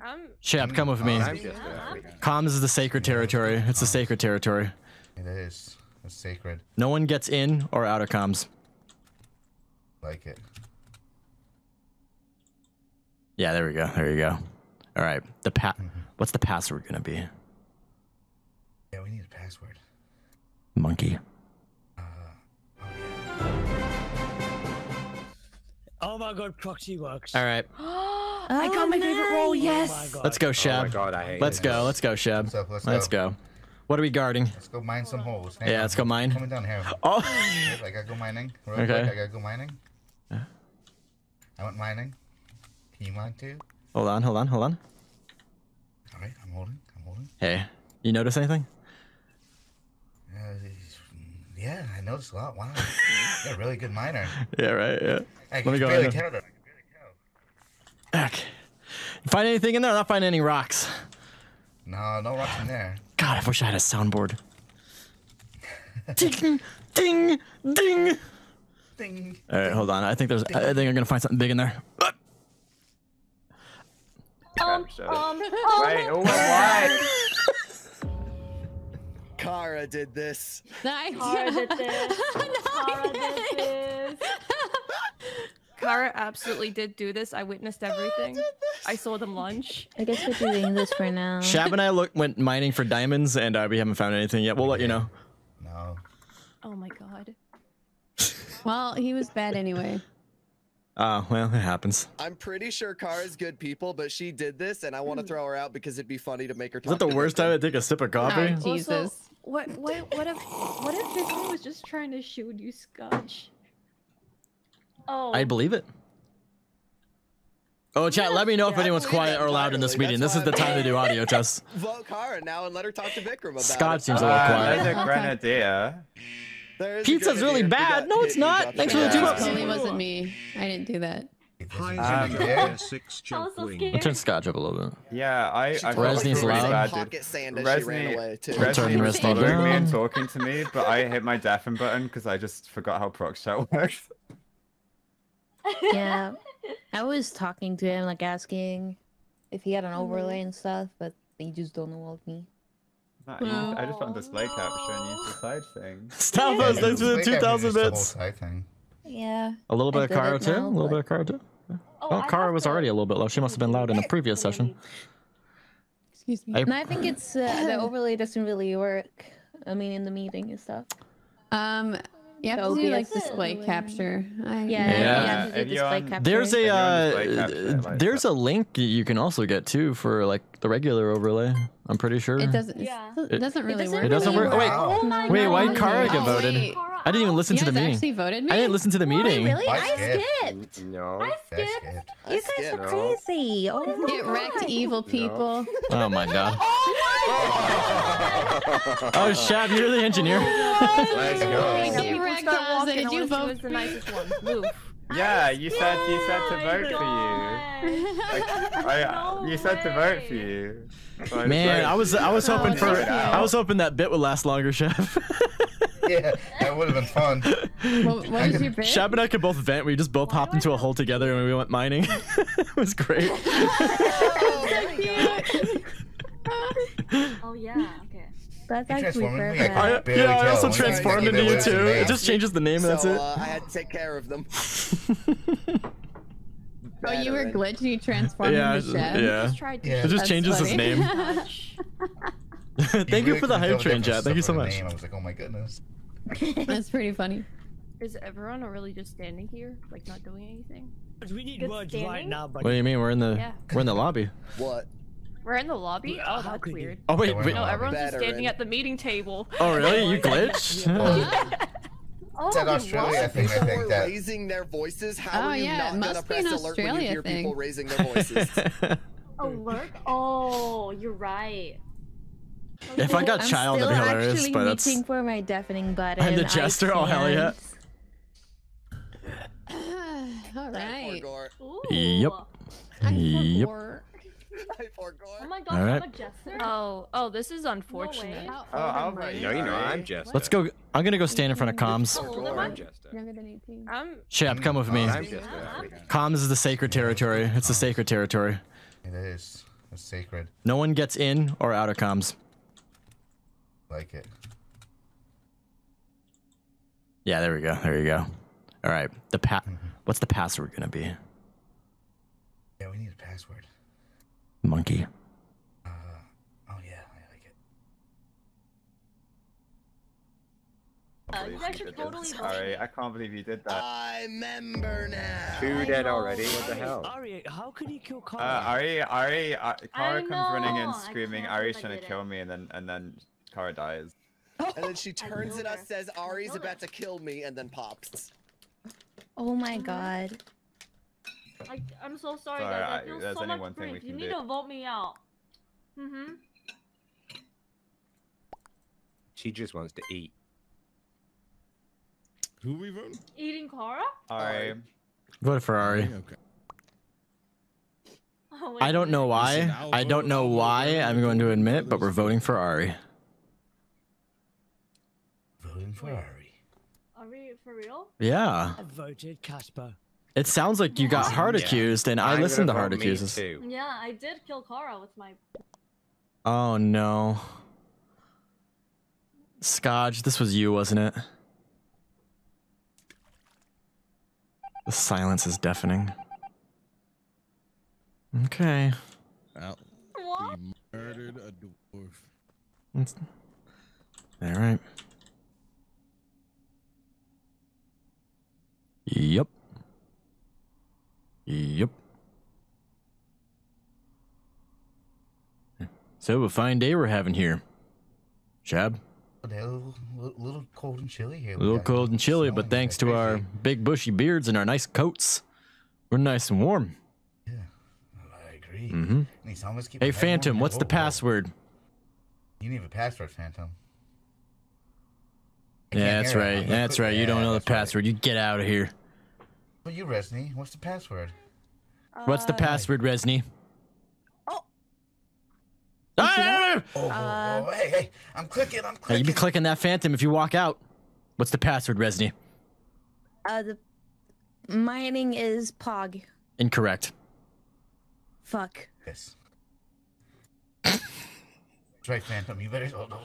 I'm Shab, come with me. Oh, I'm Comms is the sacred territory. It's the sacred territory. It is. It's sacred. No one gets in or out of comms. Like it. Yeah, there we go. There you go. All right. The pa- mm-hmm. What's the password gonna be? Yeah, we need a password. Monkey. Uh, oh my god, proxy works. All right. I got my favorite role. Oh my Yes. god. Let's go, Oh my god, I hate Let's this. go. Let's go, Shab. Let's go, let's Let's go. go. What are we guarding? Let's go mine some holes. Yeah, let's go mine. Coming down here. Oh. I gotta go mining. Real Okay. quick, I gotta go mining. I went mining. Can you mine too? Hold on. Hold on. Hold on. All right, I'm holding. I'm holding. Hey, you notice anything? Uh, yeah, I noticed a lot. Wow, you're a really good miner. Yeah. Right. Yeah. I Let me go. barely in. tell that. I can barely tell. Heck. You find anything in there? I'm not finding any rocks. No, no rocks in there. God, I wish I had a soundboard. ding, ding, ding. Ding. All right, hold on. I think there's. I think I'm gonna find something big in there. Um, So- um, Wait, oh, why? Kara did this. Nice. Kara did this. no, Kara did this. Kara absolutely did do this. I witnessed everything. I saw them lunch. I guess we're doing this for now. Shab and I look, went mining for diamonds, and uh, we haven't found anything yet. We'll let you know. No. Oh my god. Well, he was bad anyway. Oh well, it happens. I'm pretty sure Kara's good people, but she did this, and I want to throw her out because it'd be funny to make her. Is that the worst time to take a sip of coffee? Oh, Jesus. Also, what what what if what if this one was just trying to shoot you scotch? Oh. I believe it. Oh, chat, let me know if Yeah, I anyone's quiet or loud in this meeting. That's This is the time to do audio tests. Vote Kara now and let her talk to Vikram about Scott it. seems a little Uh, quiet. there's a Okay. grenadier. There is a Pizza's really bad. You No, it's not. Thanks for the two Yeah. bucks. Totally wasn't me. I didn't do that. It is- Hi, is Um, it Bear there? Six I was so Jump Wing. scared. I'll turn Scotch up a little bit. Yeah, I. She I totally Resni's felt really loud. bad, dude. Pocket sand as she ran Resni, away too. Turn Resni was Resni following me and down. talking to me, but I hit my deafen button because I just forgot how prox chat works. Yeah. I was talking to him, like asking if he had an overlay and stuff, but he just don't know of me. Nah, you just- I just found display capture and used the side thing. Stalfos, Yeah, thanks for the like 2,000 just the bits. thing. Yeah. A little I bit of Kara it too. A little but- bit of Kara too. Oh, Oh, I Kara was to- already a little bit low. She must have been loud in the previous session. Excuse me. I- And I think it's uh, the overlay doesn't really work. I mean, in the meeting and stuff. Um, you have The to do like display overlay. capture. I, Yeah, Yeah. you have to do If you're on- capture. There's a And you're on uh, capture, there's a link you can also get too for like the regular overlay. I'm pretty sure. It doesn't. Yeah. It doesn't really doesn't work. It doesn't really work. Oh, wait, Wow. my wait, why did Kara get Oh, voted? wait. I didn't even listen You to the meeting. actually voted me. I didn't listen to the Wait, meeting. really? I I skipped. skipped. No. That's skipped. good. I You guys skipped. are crazy. Oh my Get wrecked, God. evil people. Oh my god. Oh. oh, Shab, you're the engineer. Oh Let's go. now Get people wrecked, start Ozzy. walking. Did you wanna vote who's the for me? nicest one. Move. Yeah, you said you said to vote for you. I, you said to vote for you. So Man, voted I was. I was oh, hoping Oh, for. I was hoping that bit would last longer, Shab. Yeah, that would have been fun. What, what was your bid? Shab and I could both vent. We just both hopped into a hole together and we went mining. it was great. Oh yeah. Okay. That's actually transformed me, I perfect. I, yeah, I also transformed into away you too. It just changes the name and that's it. Uh, I had to take care of them. Oh, you were Veteran. glitched and you transformed Yeah, into Shab. yeah. Just tried to Yeah. It just That's changes his name. touch. Thank you really for the couldn't hype train, difference chat. Thank you so much. name. I was like, oh my goodness. That's pretty funny. Is everyone really just standing here, like not doing anything? We need Good words right standing? now, buddy. What do you mean? We're in the Yeah. we're in the lobby. What? We're in the lobby. Oh, how Oh, that's could weird. Oh wait, Yeah, wait. No, everyone's just standing at the meeting table. Oh really? You glitched? Oh, That you Australia what? thing, I People think were that. raising their voices. How Oh, are you yeah, it not gonna must be press an alert when you Australia hear people thing. raising their voices? Alert? Oh, you're right. if I got I'm child, still that'd be hilarious. actually But that's reaching for my deafening button. I'm the jester. Oh hell yeah. All I right. Yep. I Yep. Forgot. I forgot. Oh my All gosh, right. I'm a jester. Oh, oh, this is unfortunate. How Oh, old I'll am vote I? you. No, you know, I'm just. Let's go. I'm gonna go stand in front of comms. How I'm I? just. Younger than 18. I'm. Shab, come with me. Oh, I'm just. Comms is the sacred territory. It's the sacred territory. It is. It's sacred. No one gets in or out of comms. Like it. Yeah, there we go. There you go. All right. The pa- mm-hmm. What's the password gonna be? Yeah, we need a password. Monkey. Uh, oh yeah, I like it. Uh, can't believe you did totally. Sorry, I can't believe you did that. I remember now. Two dead already. What the hell? Ari, how could he kill Uh, Kara? Ari, Ari, uh, Kara comes running in screaming, Ari's trying to kill it. me, and then and then Kara dies. And then she turns at us, says Ari's about her. to kill me, and then pops. Oh my god. I, I'm so sorry, Sorry, guys. I- I feel there's so only much one thing we grief. You need do. to vote me out. Mm-hmm. She just wants to eat. Who we voting? Eating Kara? Ari, Voted for Ari. Okay. Oh, I don't know why. I'll I don't know why. I'm going to admit, but we're voting for Ari. Voting for Ari. Are we for real? Yeah. I voted Casper. It sounds like you got hard Yeah. accused, and I I'm listened to gonna hard vote accuses. too. Yeah, I did kill Kara with my. Oh no. Scotch, this was you, wasn't it? The silence is deafening. Okay. Out. What? We murdered a dwarf. That's... All right. Yep. Yep. So a fine day we're having here. Shab, A little, little, cold and chilly here. a little cold and chilly, but thanks to our big bushy beards and our nice coats, we're nice and warm. Yeah, I agree. hmm And these helmets keep Hey, Phantom, what's the password? You need a password, Phantom. Yeah, that's right. That's right. You don't know the password. You get out of here. But you, Resney, what's the password? What's the Uh, password, Resney? Oh. Ah! Oh, oh, Uh, oh, hey, hey, I'm clicking, I'm clicking. you be clicking that phantom if you walk out. What's the password, Resney? Uh, the mining is Pog. Incorrect. Fuck. Yes. That's right, Phantom. You better. Oh, no.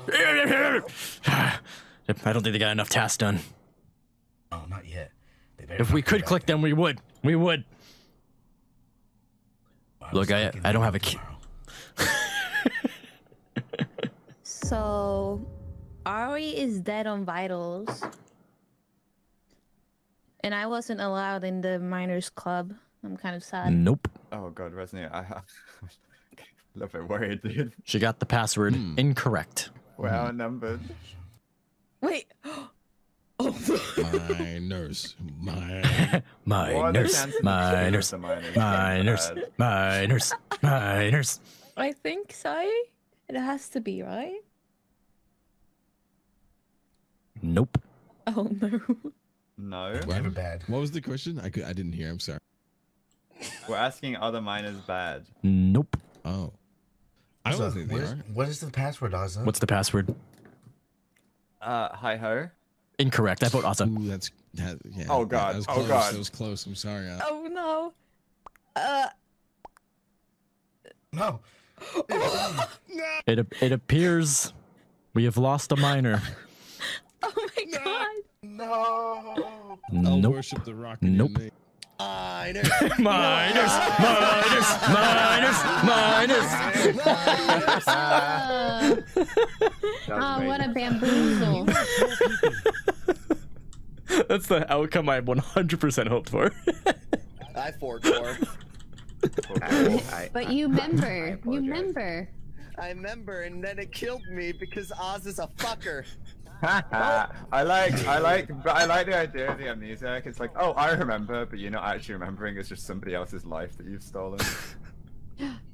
I don't think they got enough tasks done. Oh, not yet. They better If we could click thing. them, we would. We would. Well, Look, I- I don't have a key- So, Ari is dead on vitals. And I wasn't allowed in the miners club. I'm kind of sad. Nope. oh god, Resney, I a little bit worried, dude. She got the password Hmm. incorrect. We're outnumbered. Wait. My nurse. My. my What are the nurse, my nurse, of the miners my nurse, my nurse, my nurse. I think so. It has to be, right? Nope. Oh no. No, What? Never bad. What was the question? I could. I didn't hear. I'm sorry. we're asking other miners bad. Nope. Oh. I don't So, think they what, is, are. what is the password, Ozza? What's the password? Uh, hi ho. Incorrect. I vote awesome. Ooh, that's that. Yeah. Oh, that- God. That Oh. God. That was close. I'm sorry. uh, Oh no. Uh. No. It ap- it appears we have lost a minor. Oh my god. No. I'll Nope. worship the rock. Nope. name. I know. Miners, miners, miners, miners. Uh, oh, what a bamboozle. That's the outcome I 100% hoped for. I fought for. I, I, But you remember. You apologize. remember. I remember, and then it killed me because Oz is a fucker. I like, I like, but I like the idea of the amnesiac. It's like, oh, I remember, but you're not actually remembering. It's just somebody else's life that you've stolen.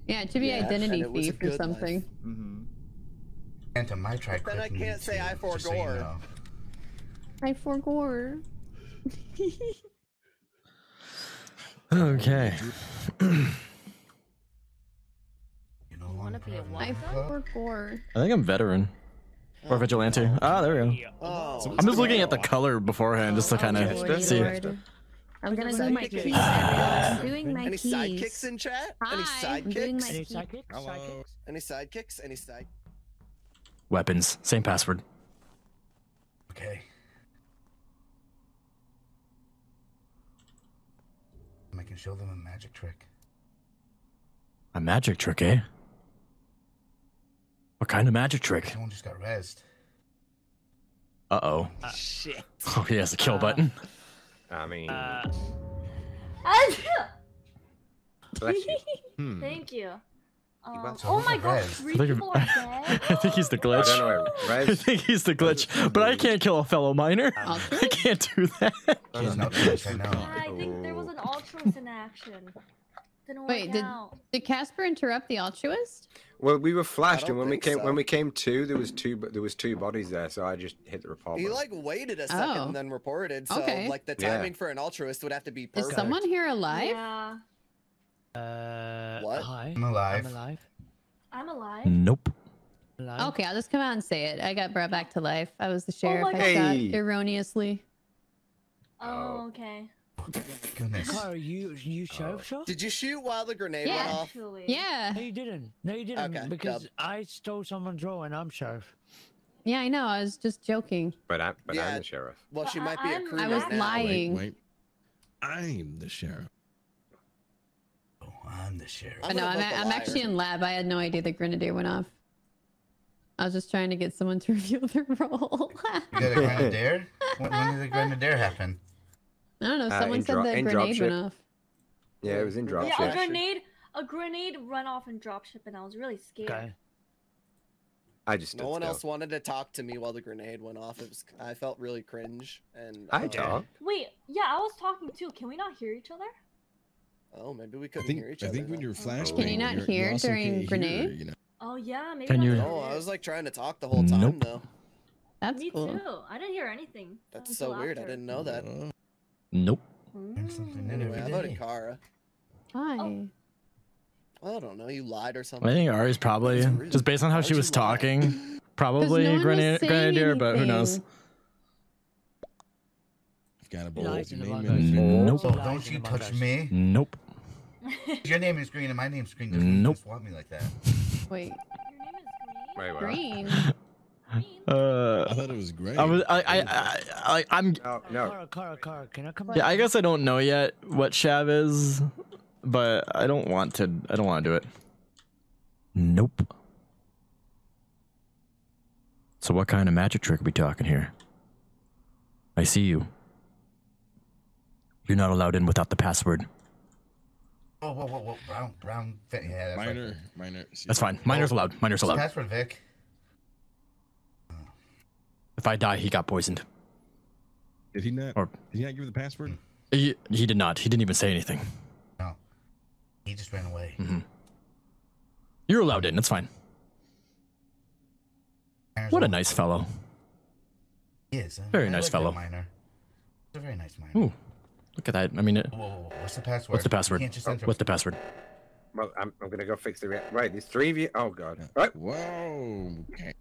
Yeah, it should be Yeah, identity and it was a thief or good life. something. hmm Phantom, I tried Then I can't say too, I just so you know. I forgore. Okay. You know, wanna I'm be a proud of I you. forgore. I think I'm veteran. Or vigilante. Ah, there we go. Oh, I'm just looking at the color beforehand just to kind Oh, of see. lord. I'm gonna do my any keys. I'm doing my Any keys. sidekicks in chat? Any Hi. I'm doing my sidekicks? Any sidekicks? Hello. Sidekicks? Any sidekicks? Any side? Weapons. Same password. Okay. Can show them a magic trick. A magic trick, eh? What kind of magic trick? Someone just got rezzed. Uh oh. Shit. Oh, he has a kill Uh, button. I mean, Uh, bless you. Hmm. Thank you. Um, oh my some god, res? three I think, people are dead. I think he's the I glitch. don't know I think he's the glitch, but I can't kill a fellow miner. I can't do that. She's not glitch, I know. Yeah, I think there was an altruist in action. Didn't Wait, did out. did Casper interrupt the altruist? Well, we were flashed, and when we came so. when we came to, there was two there was two bodies there, so I just hit the report. He like waited a second Oh. and then reported. So Okay. like the Yeah. timing for an altruist would have to be Is perfect. someone here alive? Yeah, uh, What? Hi. I'm alive. I'm alive. I'm alive. Nope. Alive. Okay, I'll just come out and say it. I got brought back to life. I was the sheriff. my I Hey. shot erroneously. Oh, okay. Goodness. Kara, you you sheriff shot? Did you shoot while the grenade Yeah. went off? Actually. Yeah. No, you didn't. No, you didn't. Okay, because dub. I stole someone's role and I'm sheriff. Yeah, I know. I was just joking. But I but Yeah. I'm the sheriff. Well, she But might be a I'm- crew I was now. lying. Wait, wait. I'm the sheriff. Oh, I'm the sheriff. But I'm no, I'm, vote the I'm actually in lab. I had no idea the grenadier went off. I was just trying to get someone to reveal their role. You got a grenadier? when, when did the grenadier happen? I don't know. Uh, Someone in said dro- the in grenade went off. Yeah, it was in Yeah, drop Yeah, a ship. Actually- grenade, a grenade run off in dropship, and I was really scared. Okay. I just No one still. else wanted to talk to me while the grenade went off. It was I felt really cringe and I uh, talked. Wait, yeah, I was talking too. Can we not hear each other? Oh, maybe we couldn't think hear each other. I other. think when you're flash, Can you not you're- hear you also during can't hear, grenade? you know. Oh yeah, maybe. Can that's you- what No, I was like trying to talk the whole time Nope. though. That's Me cool. too. I didn't hear anything. That's until so weird. I didn't know that. Oh, Nope. Something Mm. Anyway, I every voted day. Kara. Hi. Oh. I don't know. You lied or something. I think Ari's probably just based on how Why she was you lie? talking. Probably no one Grenadier, Grenadier, but who knows? anything. I've got a He bowl. lies Your in name the is- Among Us. Oh, Lies don't you touch me. Nope. Your name is green and my name's green. Doesn't mean you Nope. can swap me like that. Wait, Your name is Wait, green. Green. Uh, I thought it was great. I was, I, I, I, I, I'm, No, no. Kara, Kara, Kara, can I come yeah, I guess I don't know yet what Shab is, but I don't want to, I don't want to do it. Nope. So what kind of magic trick are we talking here? I see you. You're not allowed in without the password. Whoa, whoa, whoa, whoa. Brown, brown. Yeah, that's minor, right. minor. That's fine. Miner's allowed. Miner's What's the allowed. password, Vic? If I die, he got poisoned. Did he not? Or- did he not give you the password? He, he did not. He didn't even say anything. No. He just ran away. Mm -hmm. You're allowed in. That's fine. Miner's What a nice fellow. He is. I- Very I nice like fellow. Miner. He's a very nice miner. Ooh, look at that. I mean, it, Whoa, whoa, whoa, What's the password? what's the password? can't just enter- What's the password? Well, I'm, I'm gonna go fix the. Re- right, there's three of you. Oh god. Yeah. Right. Whoa. Okay.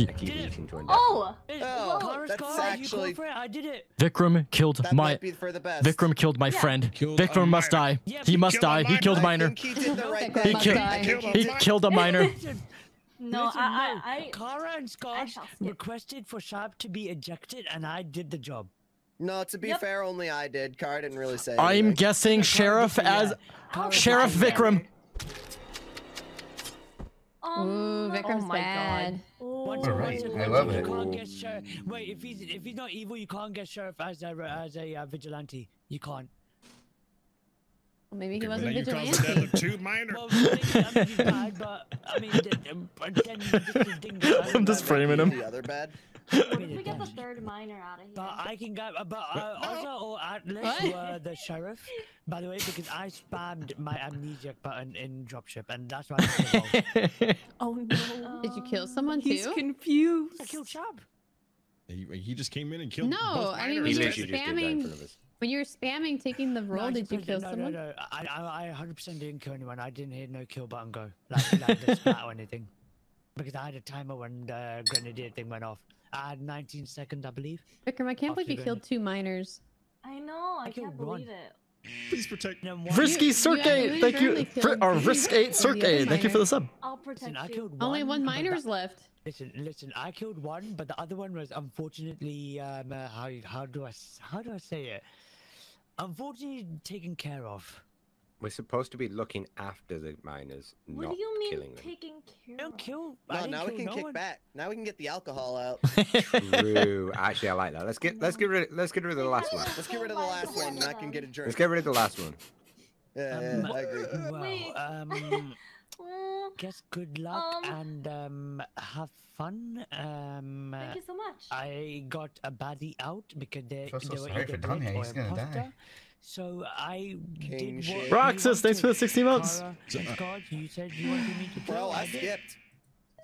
I keep reaching to undo. Oh, Oh, Kara's that's Kara, actually- you go for it. I did it. Vikram killed That my might be for the best. Vikram killed my Yeah. friend. Killed Vikram must die. Yeah, he he must die. He killed I miner. he did the right He thing. killed- He killed a miner. Listen, no, listen, I, no. I, I, Kara and Scott requested for Sharp to be ejected, and I did the job. No, to be Yep. fair, only I did. Kara didn't really say. I'm anything. guessing Kara Sheriff did the- as yeah. Sheriff Vikram. um, Ooh, Vikram's my God. bad. Once, All once right, I love you it. can't get sheriff. Wait, if he's if he's not evil, you can't get sheriff as a as a uh, vigilante. You can't. Well, maybe he Okay, wasn't now you the vigilante. of two minor. Well, I mean, he's bad, but I mean, the, but then you just the thing that- I'm just framing him. The other bad. what if we get the third miner out of here? But I can get, but uh, also, or Atlas What? were the sheriff, by the way, because I spammed my amnesiac button in dropship, and that's why I killed him. Oh no. Did you kill someone He's too? confused. I killed Sharp. He, he just came in and killed. No, both I mean, miners. He when just did that in spamming- front of us. When you were spamming taking the roll, No, did you kill no, someone? No, no, I, I, I 100% didn't kill anyone. I didn't hear no kill button go, like, like the spat or anything, because I had a timer when the grenadier thing went off, I had 19 seconds, I believe. Vikram, I can't believe you Oxygen. killed two miners. I know. I, I can't killed one. believe it. Please protect. No, one- Risky you- you Cirque, only thank you. barely Fr- killed or Risk 8 of the Cirque, other thank you for the sub. I'll protect Listen, I you. killed Only one miner's that- left. Listen, listen. I killed one, but the other one was unfortunately um, uh, how how do I s- how do I say it? Unfortunately, taken care of. We're supposed to be looking after the miners, What not do you mean killing them. taking care Don't kill. No, didn't now we can no kick one. back. Now we can get the alcohol out. True. Actually, I like that. Let's get let's get rid let's get rid of the last one. Let's get rid of the last one, and I can get a drink. Let's get rid of the last one. Yeah, Um, yeah, I agree. Well, um, guess good luck Um, and um, have fun. Um, Thank you so much. I got a baddie out because they, so they were sorry either for or he's gonna die. imposter. So I King did shit. what Roxas, thanks for the wanted. 60 months. Kara So, uh, Scott, you said you wanted me to Bro, kill, I did. skipped.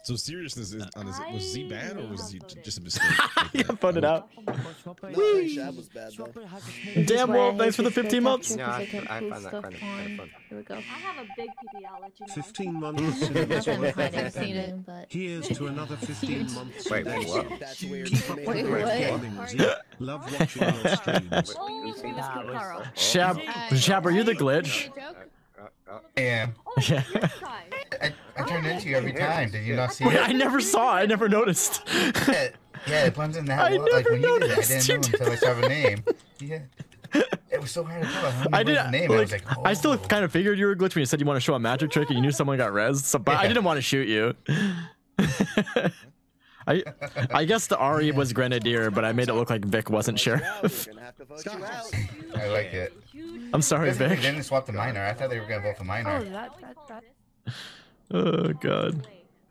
So seriousness is on this. Was Z I bad or was he just a mistake? yeah, voted out. Oh my God, Swapper, No, is- Shab was bad though. Swapper has a small This is Damn well, thanks for the 15 months. capture No, 'cause I- I pull find that kind of- kind of fun. Here we go. I have a big PP. I'll let you know. 15 months that I'm hiding I've seen but Here's to another 15 months. Wait, what? That's weird. Keep up to the me. Wait, what? Love watching your streams. Oh, You see- let's Nah, go, it was- Carl. Shab, Uh, Shab, are you the glitch? it a? Uh, uh, Yeah. Oh, Yeah. You're the guy. I, I turned into you every time. Did you not see Wait, it? I never saw. I never noticed. Yeah, yeah, it blends in that I well. Like never when you did it, I noticed didn't you know did until I saw the name. Yeah. It was so hard to tell. I, I I did. the name. Like, I was like, oh. I still oh. kind of figured you were a glitch when you said you want to show a magic trick and you knew someone got res. So, but I didn't want to shoot you. I I guess the Ari was Grenadier, but I made it look like Vic wasn't Vote you out. We're sheriff. gonna have to vote Stop. you out. I like it. I'm sorry, Vic. They didn't swap the minor. I thought they were gonna vote for Oh, minor. that, that, that. This? Oh god.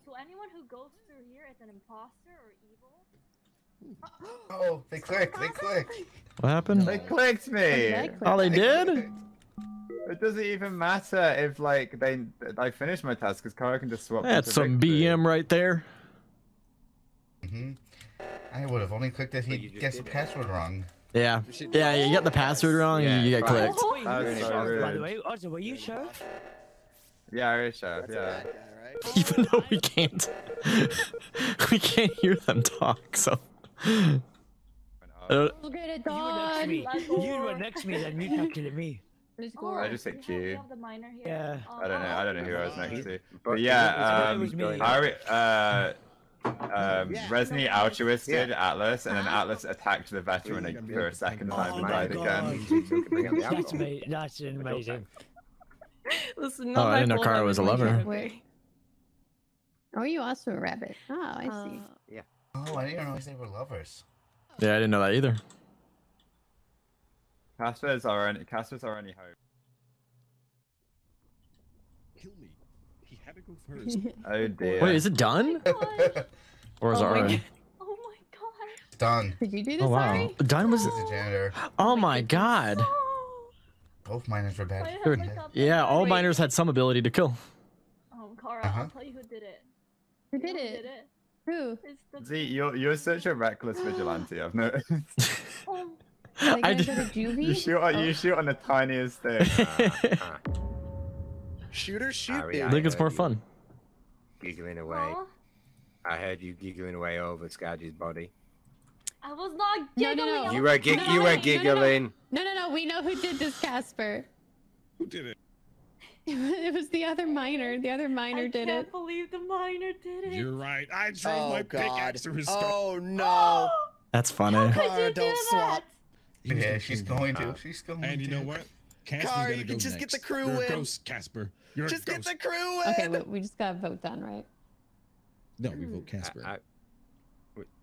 So anyone who goes through here is an imposter or evil? Oh, they clicked. They clicked. What happened? They clicked me. That Oh, they did. It doesn't even matter if like they I finish my task because Kara can just swap. them That's some victory. BM right there. hmm I would have only clicked if he But you just guessed the did it. password wrong. Yeah. Yeah, you got the password wrong and you get right. clicked. Wait, That you was so by the way. Also, were you sheriff? Yeah, Irish chef. That's Yeah. guy, right? Even though we can't, we can't hear them talk. So. I don't- Look at it, You were next to me. You were next to me, then you tried killing me. Oh. I just we hit have- we Q. have the miner here. Yeah. Um, I don't know. I don't know who I was Uh, next to. But But yeah, was- it um. Ari, uh, um, Yeah. Resni altruisted Yeah. Atlas, and then Atlas attacked the veteran like, for a second time Oh and died God. again. so we can bring up the That's amazing. That's amazing. Listen, Oh, I didn't know fault Kara was a lover. Wait. Oh, you also a rabbit. Oh, I see. Uh, yeah. Oh, I didn't realize they were lovers. Yeah, I didn't know that either. Casper's our only, Casper's our only hope. Kill me. He had to go first. Oh dear. Wait, is it done? Or is it Oh my already? Oh my god. Done. Did you do oh, this, Oh wow. Ari? Done was. This is janitor. Oh my god. Both miners were bad. Dude, Yeah, all Wait. miners had some ability to kill. Um, Kara, Uh-huh. I'll tell you who did it. Who did Who it? did it? Who? The Z, you're you're such a reckless vigilante. I've noticed. oh, Like, I I did- go to juvie? you shoot on Oh. you shoot on the tiniest thing. Shooter, shoot, Ari. I think it's more fun. Giggling away. Aw, I heard you giggling away over Skaggy's body. I was not No, giggling. no, no. I You was were gig- No, you no, were no, no, no. giggling. No, no, no. We know who did this, Casper. Who did it? it was the other miner. The other miner I did it. I can't believe the miner did it. You're right. I drove Oh my god. pickaxe through his skull. Oh no. That's funny. How could Kara, you do don't swap. that? He was Yeah, gonna she's going to. Uh, and you know what? Casper's Kara, gonna you can just get the crew You're a win. ghost, Casper. You're Just a get the crew in. Okay, wait, we just got a vote done, right? No, we vote hmm. Casper. I, I, Lis-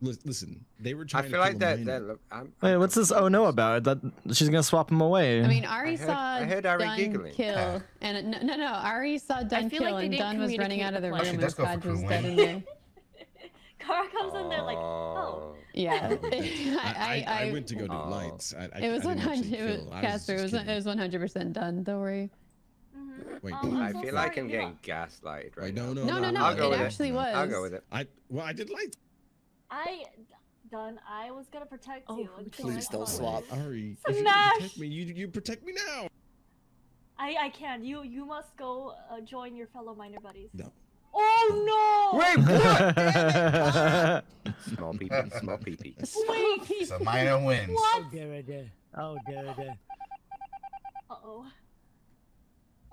Listen, they were I trying feel to like kill that. that look, I'm, Wait, I'm what's this oh no about? That she's gonna swap him away. I mean, Ari I heard- saw I heard Ari Dunn giggling. kill, and no, no, no, Ari saw Dunn feel kill, like and didn't Dunn was running out of the the room, plan. and Let's go for Scott was dead in there. Kara comes in there like, oh. Yeah, I, I, I, I, went to go do Oh. lights. I, I, it was I one didn't actually hundred. It was kill. I was Casper. It was it was one hundred percent done. Don't worry. mhm. Wait, Um, I so feel like I'm getting gaslighted right Wait, now. no, no, No, no, no. I'll go It with it. actually was. I'll go with it. I well, I did lights. I done. I was gonna protect Oh, you. who Please don't saw it. swap. Ari, if you Smash! protect me, you you protect me now. I I can't. You you must go uh, join your fellow miner buddies. No. Oh no! Wait, what? small peepee, small peepee. Wait. It's a minor win. What? Oh dear, oh dear. Oh dear, oh dear. Uh oh.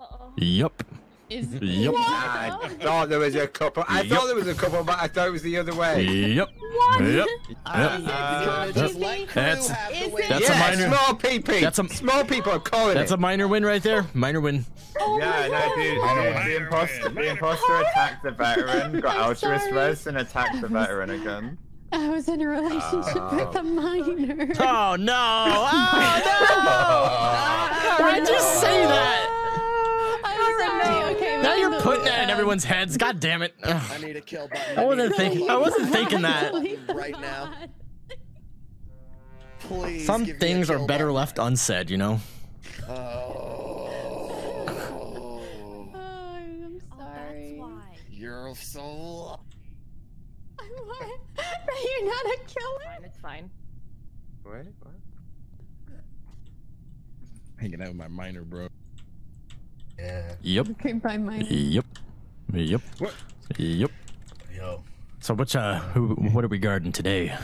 Uh oh. Yup. Is Yup. I thought there was a couple. I Yup. thought there was a couple, but I thought it was the other way. Yep. What? Yep. Uh, Yep. just let crew That's- have the Is win. it- That's a minor- small peepee. That's a- small people are calling That's it. a minor win right there. Minor win. Oh Yeah, my no, dude, Minor dude, the imposter, the imposter attacked the veteran, got altruist res, and attacked the veteran again. I was in a relationship with a minor. Oh no! Oh no! Why'd you say that? Everyone's heads. God damn it! Ugh. I need a kill button. I wasn't need thinking. I wasn't thinking that. Oh right now. Please. Some give me a things are better button. left unsaid, you know. Oh, Oh, I'm Oh, sorry. that's why. you're so. What? You're not a killer. Fine, it's fine. Wait, what? Hanging out with my minor, bro. Yeah. Yep. Okay, by minor. Yep. Yep. What? Yep. Yo. So which uh, who, what are we guarding today?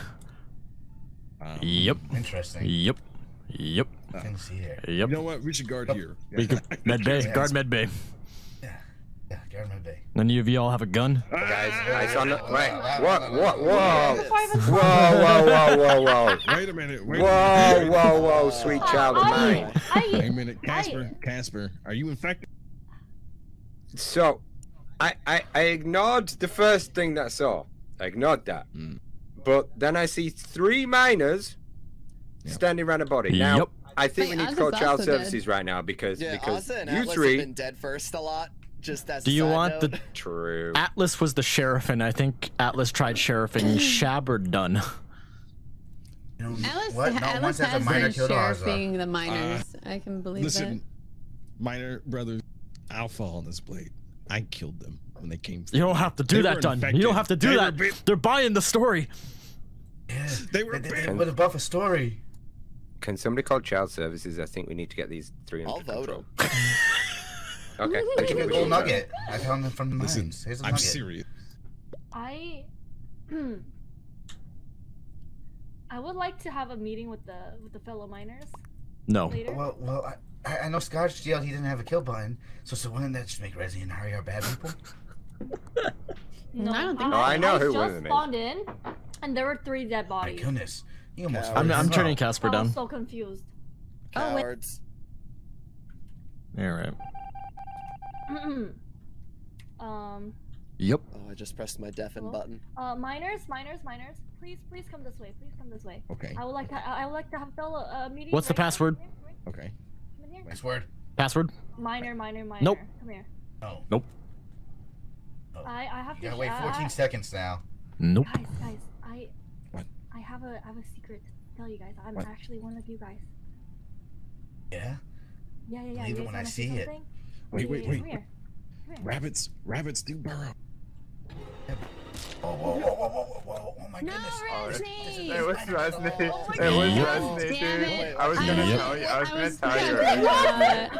Um, Yep. Interesting. Yep. Yep. Things here. You know what? We should guard here. We could, med bay. Yeah. Guard med bay. Yeah. Yeah. Garden Bay. Any of you all have a gun? Guys, Ah! guys, on the wait. What? What? Whoa! Whoa! Whoa! Whoa! Whoa! Whoa! Wait a minute. Wait Whoa! a minute. Whoa! Whoa! Sweet child of mine. Wait a I, minute, Casper. Casper, are you infected? So, I, I I ignored the first thing that I saw. I ignored that. Mm. But then I see three miners Yep. standing around a body. Now, I think Wait, we need to Oz call child also dead. services right now because Yeah, because Asa and you Atlas three. have been dead first a lot. Just as. Do you want note. the True. Atlas was the sheriff, and I think Atlas tried sheriffing Shabard done. You know, Alice, what? No, Alice once has a minor been killed Ozza. sheriffing the miners. I can believe Listen, minor brothers, Alpha on this blade. I killed them when they came. You don't have to do They that, were Dun. You don't have to do They that. bit- They're buying the story. Yeah. They were They, they, bit- they would buff a story. Can somebody call child services? I think we need to get these three I'll under vote control. him. Okay. we Give can- me a we gold can vote. nugget. I found them from the Listen, mines. Here's a I'm nugget. serious. I, I would like to have a meeting with the with the fellow miners No. later. Well, well, I, I- I know Scotch yelled he didn't have a kill button, so so wouldn't that just make Resi and Harry are bad people? no, I don't think Oh, I know I who just one of them is. spawned in, and there were three dead bodies. My goodness, you almost. I'm, I'm No. turning Casper down. I down. was so confused. Oh. Cowards. All right. um, Yep. Oh, I just pressed my deafen Cool. button. uh, miners, miners, miners, please, please come this way. Please come this way. Okay. I would like to. I I would like to have a fellow uh, meeting. What's the right now. password? Come here, Okay. Come in here. Nice word. Password? Minor, minor, minor. Nope. Come here. No. Nope. Oh. I I have You to. gotta wait 14 I- seconds now. Nope. Guys, guys, I. What? I have a I have a secret to tell you guys. I'm What? actually one of you guys. Yeah. Yeah, yeah, yeah. Believe you it guys when I wanna see it. something? Wait, wait, wait. Come here. Come here. Rabbits, rabbits do burrow. Whoa, whoa, whoa, whoa, whoa, whoa, whoa! Oh my No, oh, goodness. Resney! It was Resny. Oh it Oh was my God. Dude. it. I was gonna Yep. tell you. I was I gonna was tell you. gonna- Resny.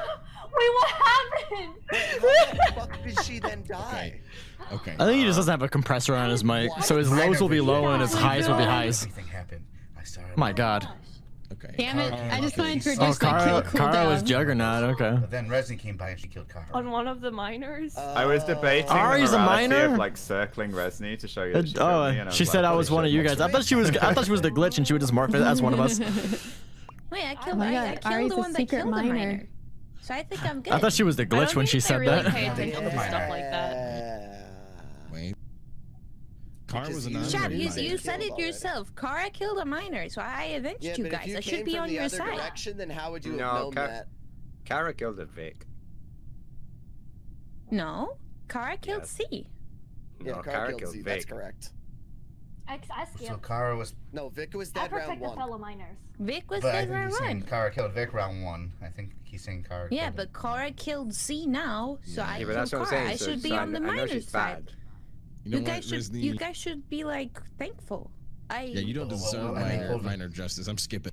Wait, what happened? How the fuck did she then die? Okay. I think he just doesn't have a compressor on his mic, so his lows will be low and his highs will be highs. Everything happened. I started. My God. Okay. Damn it! Kara- I just okay. wanted to Oh, reduce my kill Kara, Kara was. Juggernaut. Okay. But then Resni came by and she killed Kara. On one of the miners. I was debating Ari's the a morality minor? of like circling Resny to show you Uh, that she killed oh, me, and I she said like, I was one of you guys. I thought she was. I thought she was the glitch, and she would just morph it as one of us. Wait, I killed, my I, I killed Ari's the a one that secret killed the miner. So I think I'm good. I thought she was the glitch when she said really that. pay attention to stuff like that. Yeah. Kara was a you- non Chad, you, you said it yourself. Kara killed a miner, so I avenged Yeah, you but guys. if you I came should be from on the your other side. direction, then how would you have No, known Ka- that? Kara killed a Vic. No, Kara killed Yes. C. Yeah, No, Kara Kara killed killed Z. That's correct. I, I So skipped. Kara was. No, Vic was I dead round protect the fellow miners. Vic was But I dead think round he's one. Kara killed Vic round one. I think he's saying Kara. Yeah, killed but Kara killed C now, so I Yeah, but killed that's what I'm Kara. saying. I so, should be so I, on the I know miner's side. bad. You know You what, guys should. Rizney? You guys should be like thankful. I. Yeah, you don't Whoa, whoa, deserve whoa, minor, hold minor justice. I'm skipping.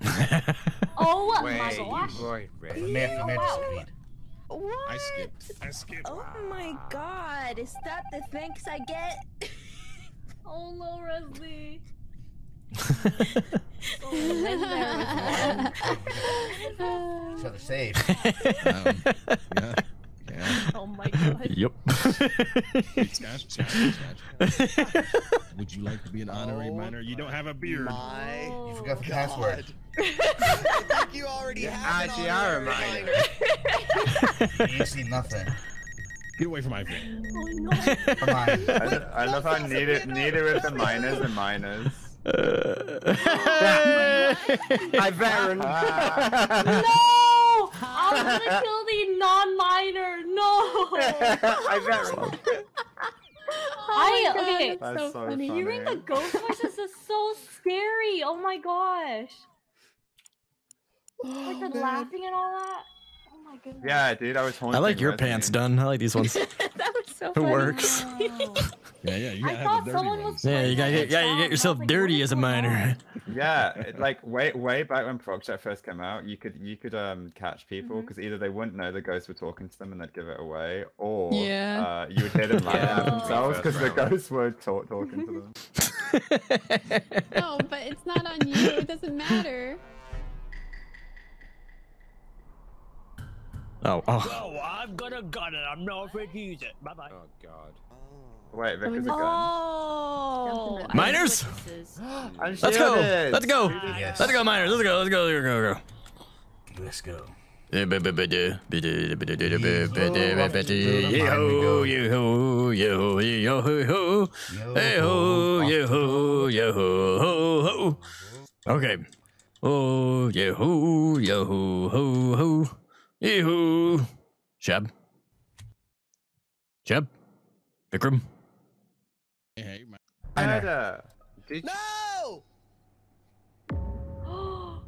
Oh my Wait, gosh. you boy, But Rick. Matthew Oh, wow. disagreed. I skipped. I skipped. Oh my god, is that the thanks I get? Oh no, Leslie. Each other safe. Um, yeah. Yeah. Oh my god. Yep. Scotch, scotch, scotch. Would you like to be an honorary oh minor? You don't have a beard. My oh You forgot the password. I think you already have an Actually, honorary remind minor. You see nothing. Get away from my face. Oh no. Come on. I, I love how neither neither with the minors and minors. I Baron. No! I'm gonna kill the non-minor. No. I Baron. I oh okay. That's so so funny. funny. Hearing the ghost voices is so scary. Oh my gosh. Like the laughing and all that. My goodness. Yeah, dude, I was I like your Resident. pants done. I like these ones. that was so It funny. works. Yeah, yeah. You I gotta thought have the dirty someone was ones. Yeah, you gotta get, yeah, you get yourself dirty as a minor. Yeah, it- like way way back when Proxchat first came out, you could you could um catch people because either they wouldn't know the ghosts were talking to them and they'd give it away, or Yeah. uh, you would hear them laughing Yeah. themselves because the ghosts were talk, talking to them. No, but it's not on you. It doesn't matter. Oh, oh. Oh, I've got a gun and I'm not afraid to use it. Bye bye. Oh God. Wait, Vic is a gun. Oh. Miners? Let's go. Let's go. Yes. Let's go, miners. Let's go. Let's go. Let's go. Let's go. Let's go. Yo, yo, yo, yo, yo, hey ho, yo, ho, yo, ho, ho. Okay. Oh, yeah, ho, yo, ho, ho, ho. Yoo-hoo. Shab. Shab. Vikram. Hey, hey, my- Minor. Murder. Did No!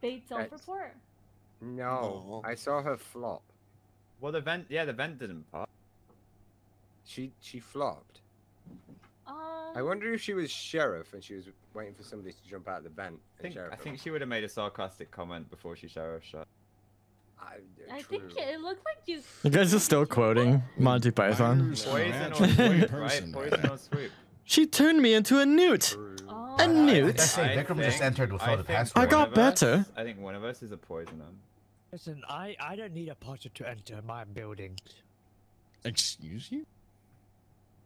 Fate That's- self-report. No, No. I saw her flop. well the vent yeah the vent didn't pop. She she flopped. Um. I wonder if she was sheriff and she was waiting for somebody to jump out of the vent. I think sheriff I think she would have made a sarcastic comment before she sheriff shot. I, I think it looked like you. You guys are still quoting Monty Python. Poison or with one swoop, person right? right Poison or swoop. She turned me into a newt. True. Oh. A I newt. say I Vikram just entered without I a think password. I got one of us- better. I think one of us is a poisoner. Um. Listen, I, I don't need a potter to enter my building. Excuse you?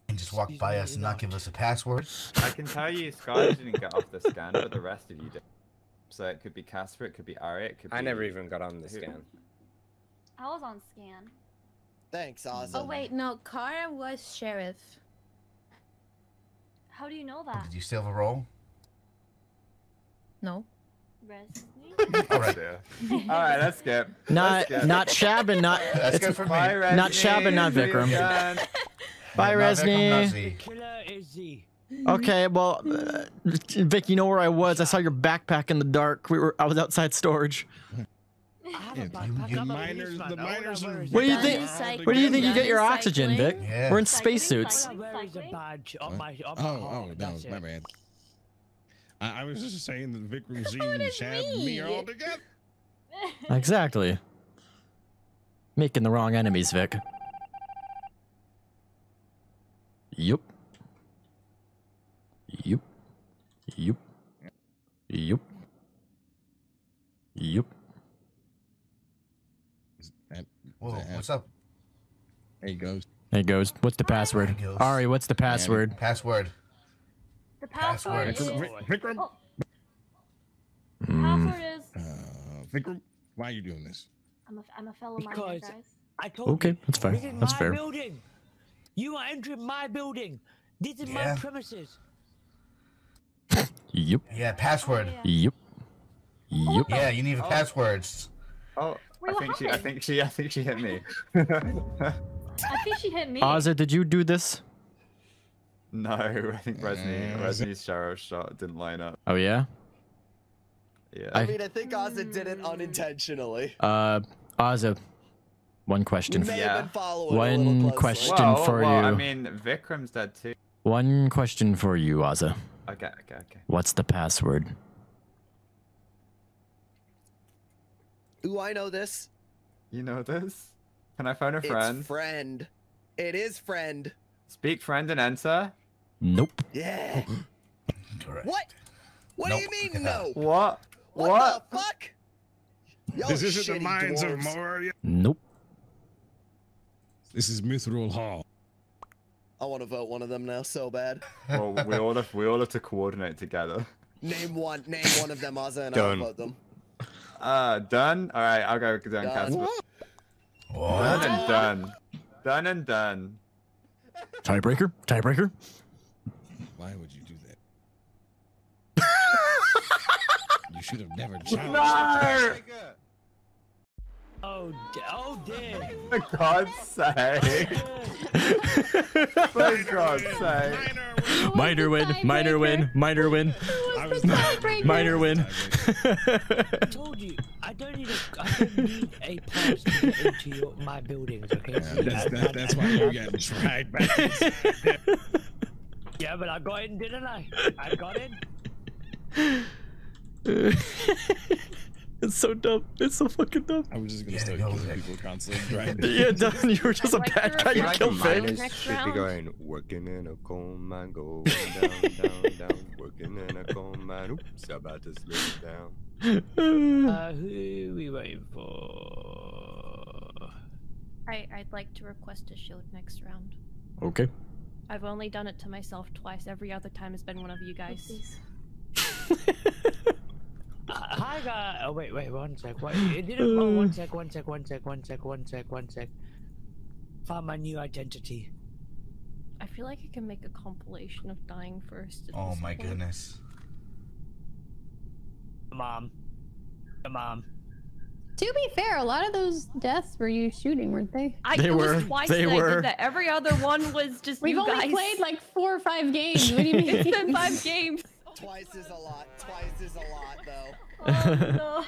And just walk Excuse by us and you're not give us a password. I can tell you Scott didn't get off the scan, but the rest of you did. So it could be Casper, it could be Ari, it could be... I never even got on the Who? scan. I was on scan. Thanks, hmm. Ozzy. Oh wait, no, Kara was sheriff. How do you know that? Did you still have a roll? No. Resney? All right. Alright, let's skip. Not Let's not Shab and not That's it's good for me. Bye, Not Shab and not Resney, see you Vikram. Bye, Not Vikram, not Resney. Killer is Z. Okay, well, uh, Vic, you know where I was. I saw your backpack in the dark. We were I was outside storage. Yeah, you miners- the miners are- is Where do you think- Recycling, Where do you think you get your oxygen, Vic? Yeah. We're in spacesuits. All I wear is a Recycling? badge on What? my on Oh, oh, heart. no, That's my it. bad. I, I was just saying that Vikram Z What and is Shab and me are all together. Exactly. Making the wrong enemies, Vic. Yup. Yup. Yup. Yup. Yup. Is that- Whoa, that- what's up? There he goes. There he goes. What's the password? There he goes. Ari, what's the password? Password. The password, Password. is. Vikram, Vikram, Oh, Mm, password is. uh, Vikram, why are you doing this? I'm a, I'm a fellow minor, Because- guys. I told Okay, you. that's fair. This is That's my fair. building. You are entering my building. This is Yeah. my premises. Yup. Yeah, password. Yep. Yep. Yeah, you need the Oh. passwords. Oh, Wait, I think she, I think she, I think she hit me. I think she hit me. Ozzy, did you do this? no, I think Resney, Uh, Resney's sheriff shot didn't line up. Oh yeah. Yeah. I I- mean, I think Ozzy did it unintentionally. Uh, Ozzy, one question. may Yeah. have been following a One question well, for well, I mean, Vikram's dead too. One question for you, Ozzy. Okay, okay, okay. What's the password? Ooh, I know this. You know this? Can I phone a friend? It's friend. It is friend. Speak friend and enter. Nope. Yeah. Correct. What? What Nope. do you mean no? What? What, What? the fuck? Yo, This isn't the shitty mines of dwarves. Moria. Nope. This is Mithril Hall. I want to vote one of them now so bad. Well, we all have we all have to coordinate together. Name one. Name one of them, Ozza, and Done. I'll vote them. Uh, done. All right, I'll go done. Done. Casper. What? Done and done. Done and done. Tiebreaker. Tiebreaker. Why would you do that? you should have never challenged. No! Oh, d- oh dear. For God's sake. For God's sake. Miner win. Miner win. Miner win. Miner win. I told you, I don't need a, I don't need a pass to get into your, my buildings, okay? Yeah, that's, that, that's why you're getting dragged back. Yeah, but I got in, didn't I? I got in. It's so dumb. It's so fucking dumb. I was just gonna Yeah, start go killing there. people constantly. Dragged Yeah, done. You were just a I'd like bad guy. You killed on Fang. minus- Next should be going working in a coal mine, going down, down, down, working in a coal mine. Oops, about to slip down. Uh, who we waiting for? I, I'd like to request a shield next round. Okay. I've only done it to myself twice. Every other time has been one of you guys. Hi, guys. Oh, wait, wait, one sec. Wait, it didn't. Oh, one sec, one sec, one sec, one sec, one sec, one sec. Found my new identity. I feel like I can make a compilation of dying first. at Oh this my point. goodness. Mom. Mom. To be fair, a lot of those deaths were you shooting, weren't they? I, They it was were- twice they that I were. did that. Every other one was just We've you only guys. played like four or five games. What do you mean? it's been five games. Twice is a lot. Twice is a lot, though. Oh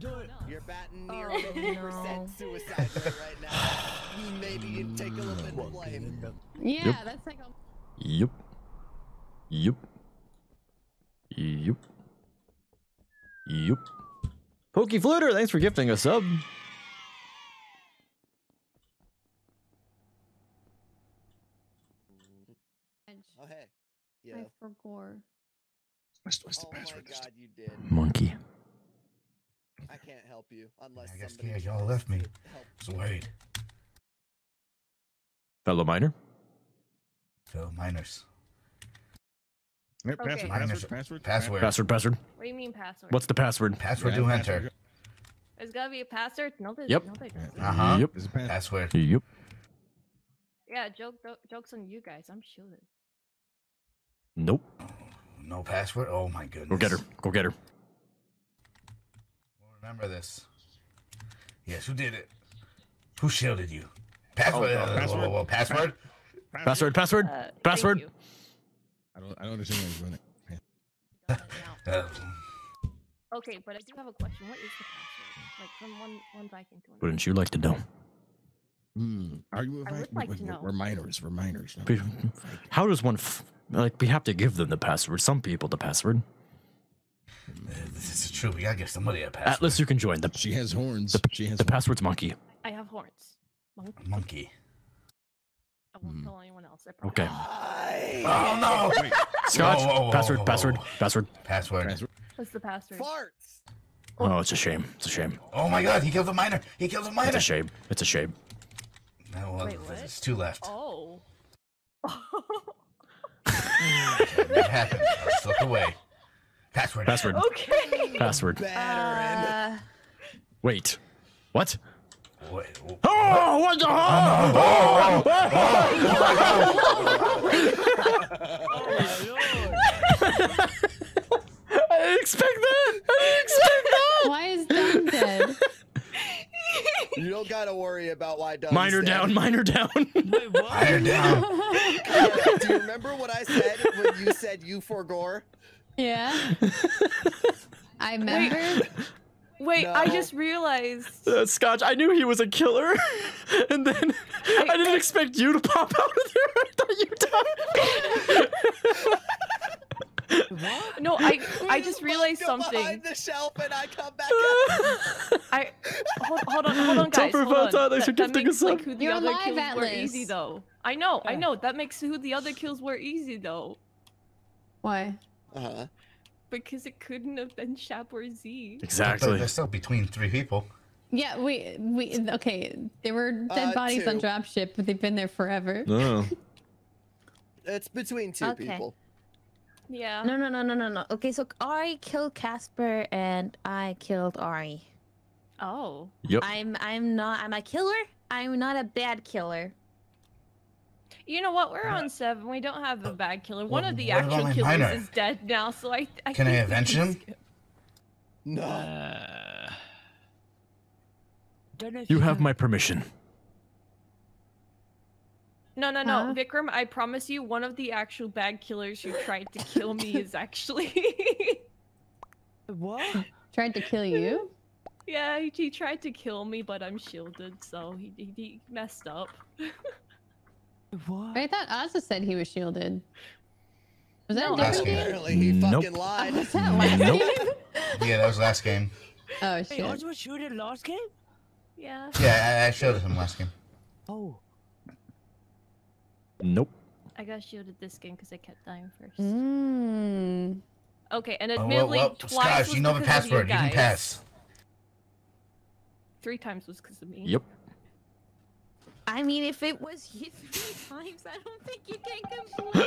no. You're batting near Oh, 50% no. suicide rate right now. Maybe you take a little bit of blame. Yeah, Yep. that's like a Yep. Yup. Yup. Yup. Pokey Fluter, thanks for gifting a sub. Oh, hey. Yeah. I forgot. What's, what's the Oh my password? god, you did. Monkey. I can't help you unless I guess yeah, y'all left me. to help I was worried. Fellow miner. Fellow miners. Yep, Okay. Password, Minus- password, password. Password. Password, password. What do you mean password? What's the password? Password Yeah, to password. enter. There's gotta be a password. No, there's Yep. no, there's Uh huh. Yep. Is it password? Password. Yup. Yeah, joke, jo- jokes on you guys. I'm shielded. Nope. No password. Oh my goodness. Go get her. Go get her. Remember this. Yes, who did it? Who shielded you? Password. Oh, uh, password. whoa, whoa, password. Password, password. Uh, Password. I don't, I don't understand why he's doing it. Got it now. Uh, Okay, but I do have a question. What is the password? Like from one one Viking to another. Wouldn't you like to know? Hmm. Are you a I would like We're- to know. We're miners. We're miners. Be- How does one f- like? We have to give them the password. Some people the password. this is true. We gotta give somebody a password. Atlas, you can join. The She has horns. she has the password's monkey. I have horns. Monkey. Monkey. I won't Hmm. tell anyone else. I. Okay. Oh no! Wait, Scotch. Whoa, whoa, whoa, password. whoa, Password. whoa. Password. Password. password. What's the password? Farts! Oh, it's a shame. It's a shame. Oh my god, he killed a miner. He killed a miner. It's a shame. It's a shame. No, well, Wait, what? there's two left. Oh. That happened. Let's look away. Password. Password. okay. Password. Uh, Wait. What? Wait, Oh, what the? Oh, I didn't expect that. I didn't expect that. Why is Dunn dead? You don't gotta worry about why Doug's Miner dead. down. Miner down. Wait, what? Fire down. Do you remember what I said when you said you for gore? yeah. I remember. wait, I No. just realized. Uh, Scotch, I knew he was a killer, and then I, didn't expect you to pop out of there. I thought you died. No, I I just You realized go something. behind the shelf and I come back. I hold, hold on, hold on, guys. Topper hold on. Thanks for That, that gifting makes us like who the You're other alive, kills were easy though. I know, I know. That makes who the other kills were easy though, Why? Uh-huh. because it couldn't have been Shab or Z. But Exactly. they're still between three people. Yeah, we we okay. There were dead Uh, bodies on dropship, but they've been there forever. Oh. It's between two Okay. people. Yeah. No, no, no, no, no, no. Okay, so Ari killed Casper and I killed Ari. Oh. Yep. I'm I'm not I'm a killer. I'm not a bad killer. You know what? We're on seven. We don't have a bad killer. One Wha- of the actual killers minor? is dead now, so I. I Can I avenge him? skip. No. Uh, don't know if You have my permission. No, no, no, Huh? Vikram. I promise you, one of the actual bad killers who tried to kill me is actually. What? Tried to kill you. yeah, he, he tried to kill me, but I'm shielded, so he he, he messed up. What? I thought Ozza said he was shielded. Was that No, a Last different game. game? Apparently he Nope. fucking lied. Was that last Nope. game? Yeah, that was last game. Oh Hey, shit. Oz was shooting last game? Yeah. Yeah, I, I showed him last game. Oh. Nope. I got shielded this game because I kept dying first. Mm. Okay, and Oh, well, well, twice Scotch, was you know the password. You can guys. pass. Three times was because of me. Yep. I mean, if it was you three times, I don't think you can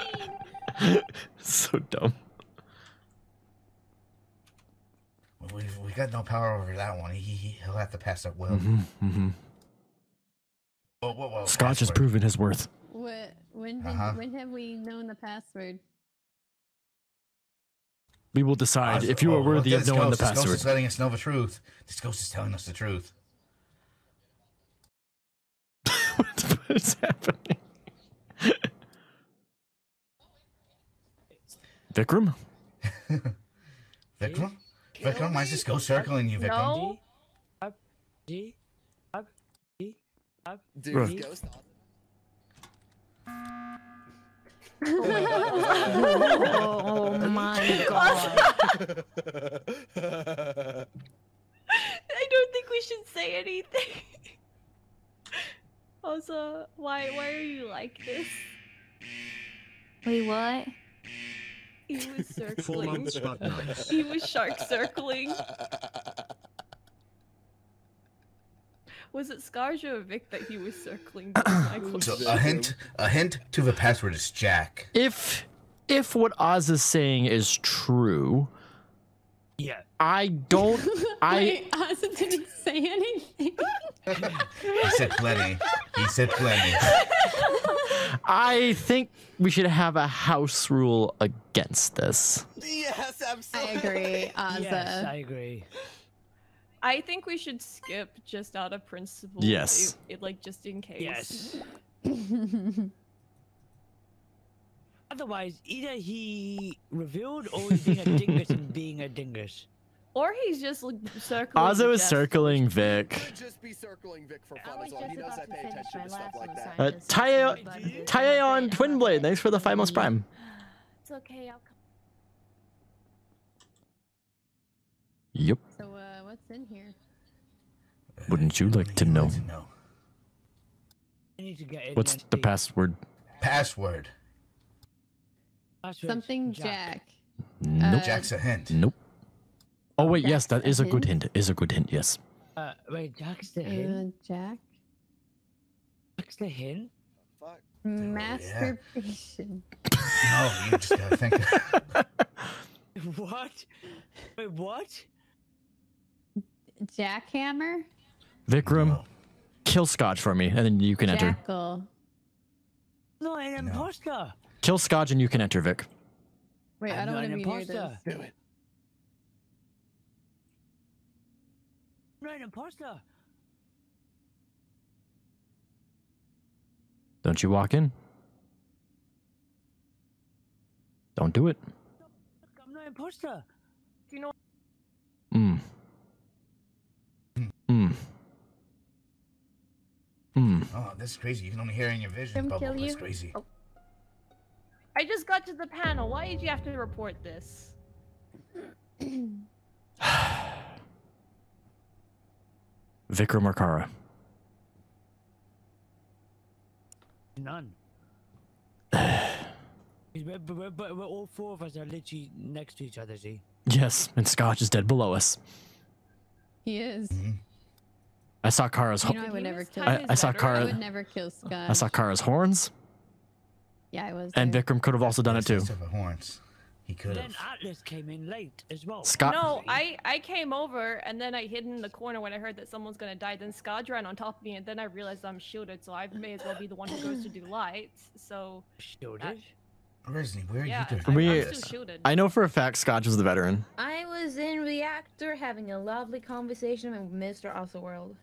complain. so dumb. We, we got no power over that one. He, he, he'll have to pass up Will. hmm hmm Whoa, whoa, whoa, Scotch has proven his worth. What? When did, Uh-huh. when have we known the password? We will decide Oz- if you oh, are look worthy of this knowing the ghost. This ghost is letting us know the truth. This ghost is telling us the truth. what is happening? Vikram? Vikram? Vikram, why is this ghost circling you, Vikram? No. Up. G. Up. G. Up. Dude, oh, oh my god. Oh I don't think we should say anything. also, why why are you like this? Wait, what? He was Four circling. months, but nice. he was shark circling. Was it Scarjo or Vic that he was circling? That was my So a hint, a hint to the password is Jack. If if what Oz is saying is true, Yeah. I don't I Wait, Ozza didn't say anything. He said plenty. He said plenty. I think we should have a house rule against this. yes, I agree, Ozza. Yes, I agree. I think we should skip just out of principle. Yes. It, it, like just in case. Yes. Otherwise, either he revealed or he's being a dingus and being a dingus. Or he's just like circling. Ozza the is circling Vic. Could just be circling Vic for fun was as well. just He knows I pay attention to stuff like that. Uh, Just Taya, something about it. Taya on Twinblade. Thanks for the Fimos Prime. It's okay. I'll come. Yep. so, uh, what's in here? Wouldn't you like to know? like to know. I need to get What's the password? Password. Something Jack. Nope. Uh, Jack's a hint. Nope. Oh wait, yes, that is a is a good hint? hint. Is a good hint. Yes. Uh, wait, Jack's the Uh, hint. Jack. Jack's the hint. Fuck. Masturbation. No, you just gotta think. What? Wait, what? Jackhammer. Vikram, No. kill Scotch for me, and then you can enter. Jackal. No, an No. imposter. Kill Scotch, and you can enter, Vic. Wait, I I'm don't want to an be near this. Do it. I'm not an imposter. Don't you walk in. Don't do it. Look, I'm not imposter. You know. Mm. Mm. Mm. Oh, this is crazy. You can only hear in your vision Him bubble. kill That's crazy. Oh. I just got to the panel. Why did you have to report this? Vikram or Kara? None. but, but, but, but all four of us are literally next to each other, see? Yes, and Scotch is dead below us. He is. I saw Kara's. You know, I would never kill. I, I saw I Kara. would never kill Scott. I saw Kara's horns, Yeah, I was. and. Vikram could have also done it too. horns. He could have. Then Atlas came in late as well. Scott- No, I I came over and then I hid in the corner when I heard that someone's gonna die. Then Scott ran on top of me, and then I realized I'm shielded, so I may as well be the one who goes to do lights. So shielded. Grizzly, where are Yeah, you doing? I'm We, still shielded. I know for a fact Scotch is the veteran. I was in reactor having a lovely conversation with Mr. Otherworld.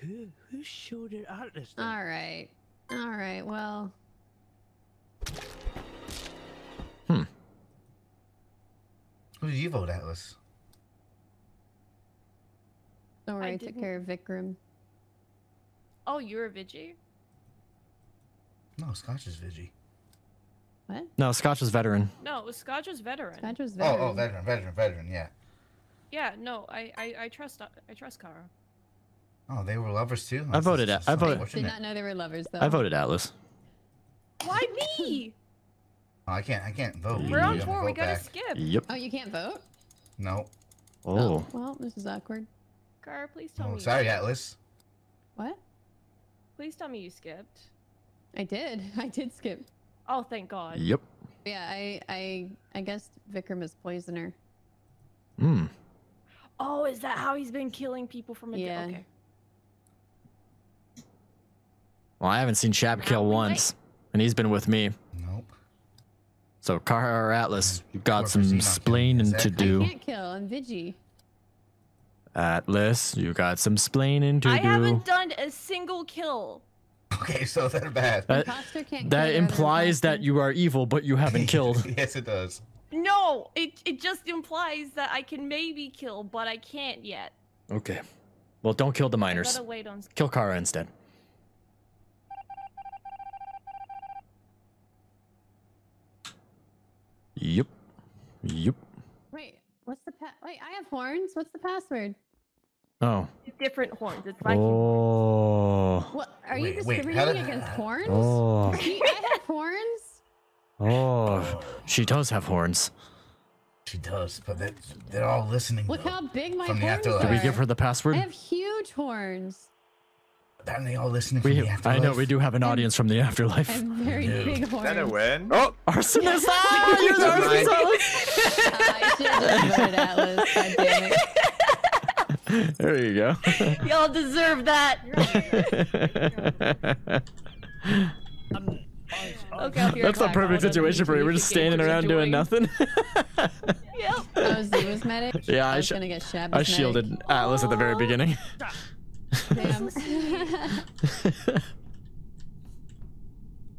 Who who shielded Atlas? Then? All right. All right. Well, Hmm. Who did you vote, Atlas? don't worry. I, took care of Vikram. Oh, you're a Vigi? No, Scotch is Vigi. What? No, Scotch is veteran. No, it was Scotch was veteran. Scotch was Oh, veteran. oh, veteran, veteran, veteran. Yeah. Yeah, no, I I, I trust I trust Kara. Oh, they were lovers too. I voted. That's I just voted. Did not know they were lovers though. I voted Atlas. Why me? Oh, I can't. I can't vote. We're on You have to four. We vote gotta back. skip. Yep. Oh, you can't vote. No. Oh. Well, this is awkward. Kara, please tell Oh, me. sorry, skipped. Atlas. What? Please tell me you skipped. I did. I did skip. Oh, thank God. Yep. Yeah, I, I, I guess Vikram is poisoner. Hmm. Oh, is that how he's been killing people from a di- Yeah. Okay. Well, I haven't seen Shab kill once, and he's been with me. Nope. So Kara or Atlas, you've got some Christina splaining to do. I can't kill. I'm Vigi. Atlas, you got some splaining to I do. I haven't done a single kill. Okay, so they're bad. That, Imposter can't kill that implies that you are evil, but you haven't killed. yes, it does. No, it it just implies that I can maybe kill, but I can't yet. okay. Well, don't kill the miners. wait on. Kill Kara instead. Yep. Yep. Wait, what's the pa- Wait, I have horns. What's the password? Oh. Different horns. It's like Oh. What? Are Wait, you wait, how discriminating did- against horns? Oh. You- I have horns. Oh. She does have horns. She does, but they, they're all listening. Look though. how big my From the horns afterlife. Did we give her the password? I have huge horns. Aren't they all listening from We, the I know we do have an audience from the I afterlife. have very Dude. big Is that a horns. win? Oh, arsonist! Ah, you're the arsonist, Atlas! I should have voted Atlas. God damn it. There you go. y'all deserve that. Um, Okay, I'll be right That's the perfect situation for you. We're just standing around doing nothing. Yep. Z was medic. Yeah, I I was sh- gonna get Shab. I as medic. shielded Atlas at the very beginning. Damn.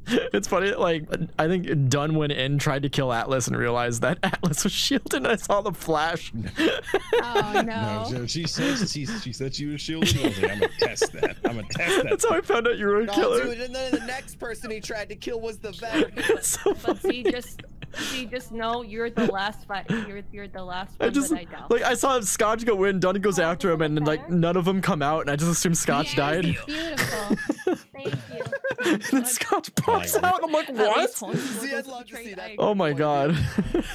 it's funny, like I think Dunn went in, tried to kill Atlas, and realized that Atlas was shielded. And I saw the flash. oh No, no. so she said she, she said she was shielded. I was like, I'm gonna test that. I'm gonna test that. That's how I found out you were a No, killer. dude, and then the next person he tried to kill was the veteran. It's so But funny. see, just see, just know you're the last fight. You're you're the last I one just that I doubt. like I saw Scotch go in, Dunn goes oh, after him, and like none of them come out, and I just assumed Scotch Yes, died. Beautiful. Thank you. and then Scotch oh pops Like, out. I'm like, what? See, I'd love to see that. Oh my god. Button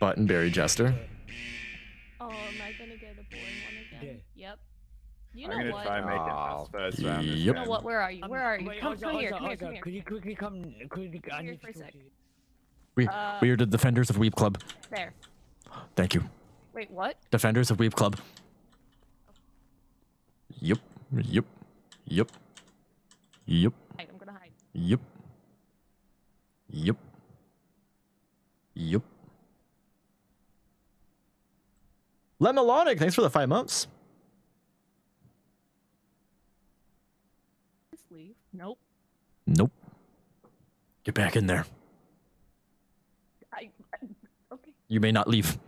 Button Barry Jester. Oh, You I'm know gonna what? try and make it Oh, past first round. yep. You know what? Where are you? Um, Where are you? wait, Come, Ozza, come here. Ozza, Come here. Come here. Could you quickly come? Quickly, I Come here need for a sec. We Uh, we are the defenders of Weeb Club. There. Thank you. Wait, what? Defenders of Weeb Club. Yep. Yep. Yep. Yep. Hide. I'm gonna hide. Yep. Yep. Yep. Lemelonic, thanks for the five months. Just leave. Nope. Nope. Get back in there. I. I okay. You may not leave.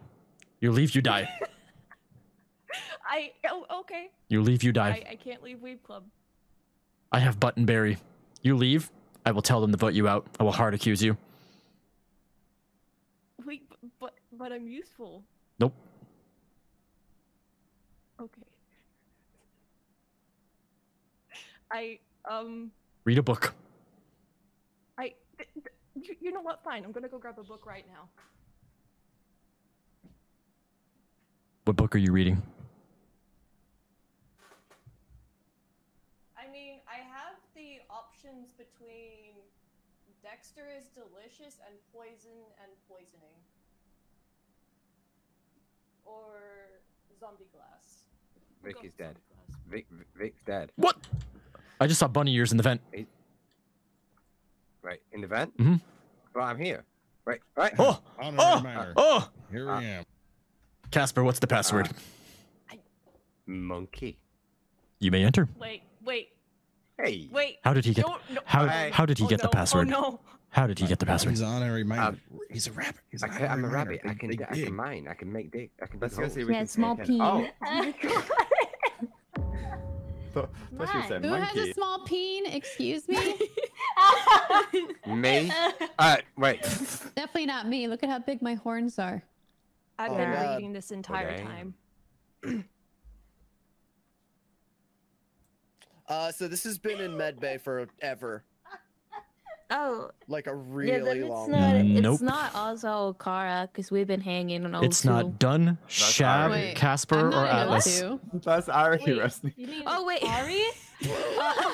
You leave, you die. I. Oh, okay. You leave, you die. I, I can't leave Weeb Club. I have Button Barry. You leave, I will tell them to vote you out. I will hard accuse you. Wait, but but I'm useful. Nope. Okay. I um Read a book. I th- th- you, you know what? Fine, I'm gonna go grab a book right now. What book are you reading? I mean, I have the options between Dexter is delicious and poison and poisoning. Or zombie glass. We'll Vic is dead. zombie. Vic, Vic's dead. What? I just saw bunny ears in the vent. Right in the vent. Mhm. Well, I'm here. Right, right. Oh! Honorary Oh! miner. Oh! Here Uh, am. Casper, what's the password? Monkey. You may enter. Wait, wait, Hey. wait. How did he get? No, no, How I- how did he oh get the password? Oh no. How did he get the password? He's an honorary miner. Um, He's a rabbit. He's I can, I'm a honorary rabbit. miner. I can, I can mine. I can make dig. I can. Let's go see holes. if can small sneak peen. in. Oh, Oh thought, thought you said Who has a small peen? Excuse me. Me? Uh, wait. Definitely not me. Look at how big my horns are. I've Oh, been God. reading this entire Okay. time. Uh, so this has been in medbay forever, Oh, like a really then it's long not. time. Nope. It's not Ozza or Kara because we've been hanging on. It's O2. not Dun, Shab, Wait, Casper, or Atlas. O2. That's Ari Wait, Resnick. you mean Oh wait. Ari?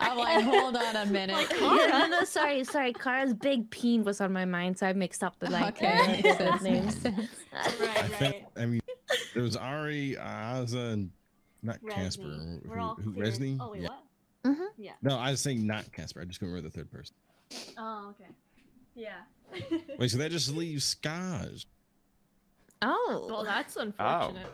I'm like, hold on a minute. Yeah, no, no, sorry, sorry. Kara's big peen was on my mind, so I mixed up the like Okay, makes both sense, names. makes sense. I Right, think. I mean, there was Ari, Aza, and not Casper. Resny. Who, We're all who figured- Oh wait, yeah. what? Mhm. Yeah. No, I was saying not Casper. I just couldn't remember the third person. Oh, okay. Yeah. Wait, so that just leaves Skadj. Oh. Well, Oh, that's unfortunate.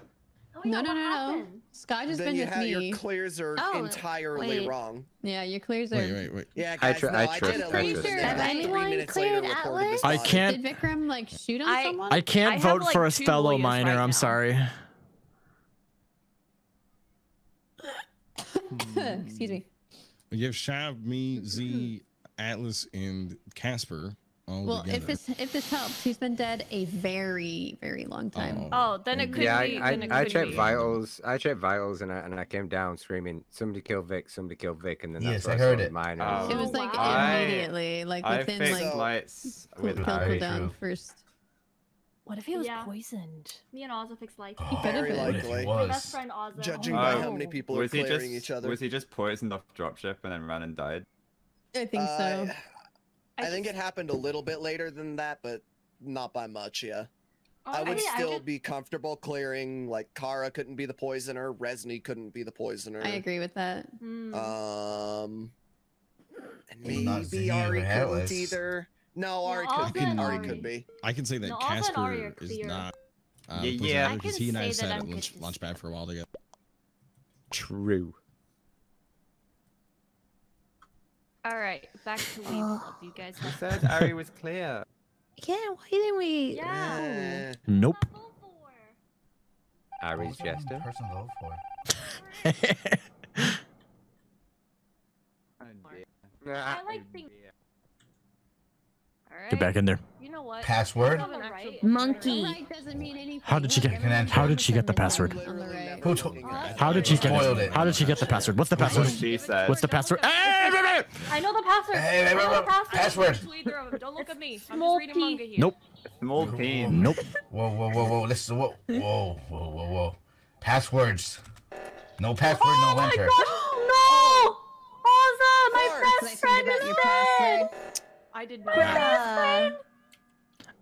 Oh, No, yeah, no, what no, no. happened? Scott has Then been you with have me. your clears are Oh, entirely wait. wrong. Yeah, your clears are. Wait, wait, wait. Yeah, I guys, tr- no, I I, did I it trust. later. Have anyone minutes cleared later, recorded this I can't- Did Vikram like shoot on I- someone? I can't I vote have, for a fellow lawyers miner. right I'm now. sorry. Excuse me. You have Shab, me, Z, mm-hmm. Atlas, and Casper all Well, together. if this if this helps, he's been dead a very very long time. Oh, oh then it could Yeah, be. I, I, I could checked be. vitals. I checked vitals, and I and I came down screaming, "Somebody kill Vic! Somebody kill Vic!" And then Yes, that's I heard the it. Minor. Oh. It was like oh, I- immediately, like I within fixed like lights with kill Ari. cooldown first. What if he was Yeah. poisoned? Me and Ozza fixed lights. Oh, Very been. likely. he My best was? friend Ozza. Judging oh, by Oh. how many people are Was he clearing just each other. was he just poisoned off dropship and then ran and died? I think Uh, so. I think it happened a little bit later than that, but not by much. Yeah, I would Honestly, still just- be comfortable clearing. Like Kara couldn't be the poisoner, Resny couldn't be the poisoner. I agree with that. Hmm. Um, and maybe Zia Ari couldn't Atlas. either. No, Yeah, Ari Ozza could. and Ari Ari. could be. I can say that No, Ozza and Ari are Casper is not. Uh, Yeah, yeah. Because he and I sat at I'm lunch, consistent. Launchpad for a while together. True. All right, back to Weed. Club. You guys He have said Ari was clear. yeah. Why didn't we? Yeah. Eh, Nope. Vote for. Ari's What's Jester. Person to vote for. I like things. All right. Get back in there. You know what? Password? I have an actual- Monkey. Right doesn't mean anything. How did she get? Can How did she get the password? literally On the right. never Who to- looking at How did she get it? it. How did she get the password? What's the password? what she said. What's the password? Hey, wait, wait. I know the password. Hey, wait, wait, wait. password. Password. To either of them. Don't look at me. I'm just reading manga here. Nope. Small peen. Nope. Whoa, whoa, whoa, whoa! Listen, whoa, whoa, whoa, whoa, whoa! Passwords. No password, no oh enter. Oh no! Ozza, my Clark, Can I best friend is your dead. Password? I did not. Uh, Did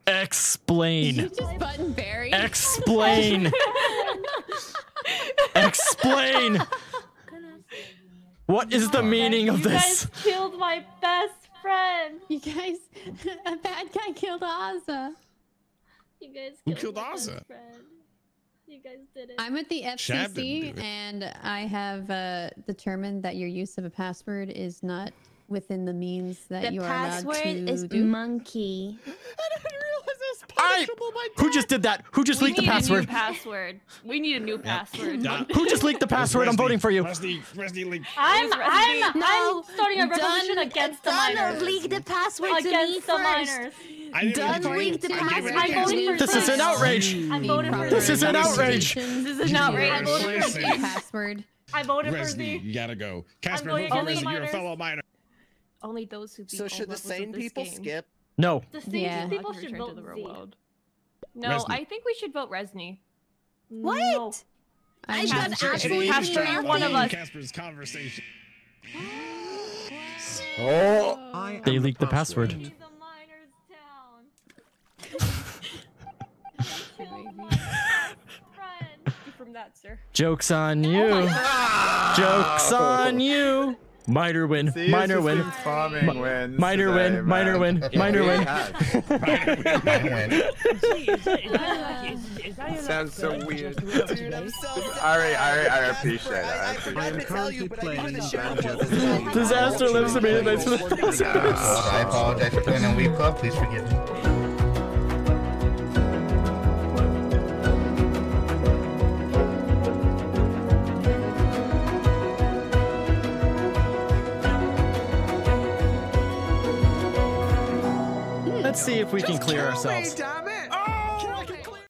you Explain. just button Barry? Explain. Explain. What is the meaning of this? you this? guys killed my best friend. You guys, a bad guy killed Ozza. You guys Who killed, killed my best friend. You guys did it. I'm at the FCC and I have uh, determined that your use of a password is not within the means that the you are allowed password to is do. monkey. I didn't realize this I. Who just did that? Who just we leaked the need a new password? password. We need a new password. Who just leaked the password? I'm voting for you. Rusty, Rusty leaked. I'm It was I'm Rusty. I'm starting a Done- revolution against the Done miners. leaked the password to me against the first. miners. I didn't Done leak leaked the I gave password it I'm to voting you. for This is an outrage. I'm voting for This Z. is an outrage. This is an You outrage. are I voted for Listen. Z. Password. I voted for Resny, Z. you gotta go. Casper, going vote for against Resny. the You're a miners. fellow miner. Only those who beat So should the levels of sane people game skip? No. The same Yeah. people allowed should return vote the real Z. world. No, Resny. I think we should vote Resny. What? No. I I'm got not Casper, you're one of us. Casper's conversation. Oh, I They leaked the password. He's a miner's town. From that, sir. Joke's on you. Oh Joke's on you. Miner win. See, Miner win. Farming wins. Miner today, win. Miner man. win. Yeah, Miner it win. has. Mine win. sounds so weird. Dude, I'm so Ari, Ari, I Casper, appreciate it. I I, I appreciate forgot I am to tell you, but I needed to playing share Banjo with you. Kazooie. Disaster lives made it nice I apologize for playing in Weeb Club. Please forgive me. Let's see if we can clear ourselves. Me,